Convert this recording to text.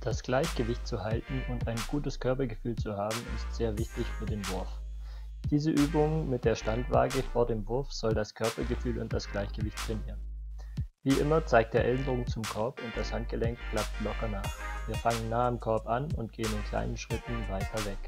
Das Gleichgewicht zu halten und ein gutes Körpergefühl zu haben, ist sehr wichtig für den Wurf. Diese Übung mit der Standwaage vor dem Wurf soll das Körpergefühl und das Gleichgewicht trainieren. Wie immer zeigt der Ellenbogen zum Korb und das Handgelenk klappt locker nach. Wir fangen nah am Korb an und gehen in kleinen Schritten weiter weg.